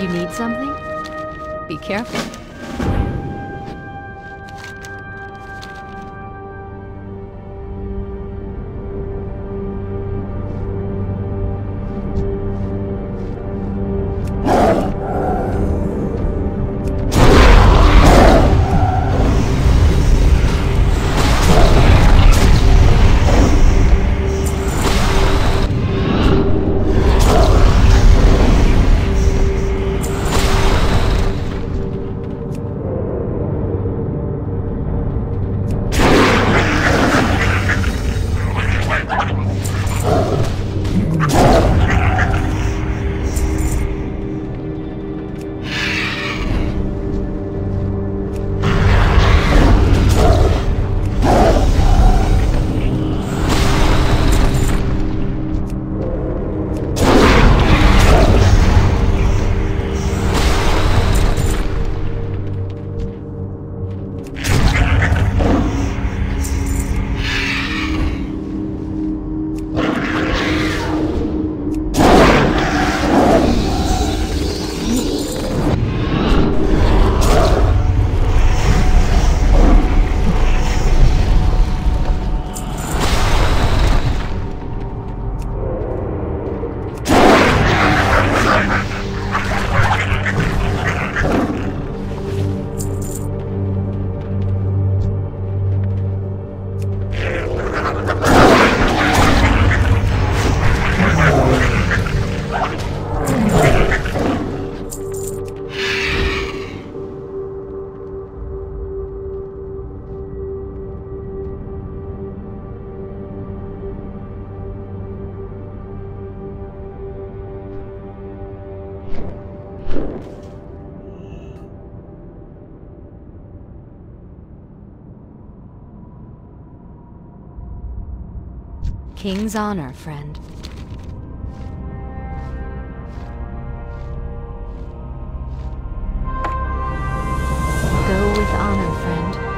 You need something? Be careful. King's honor, friend. Go with honor, friend.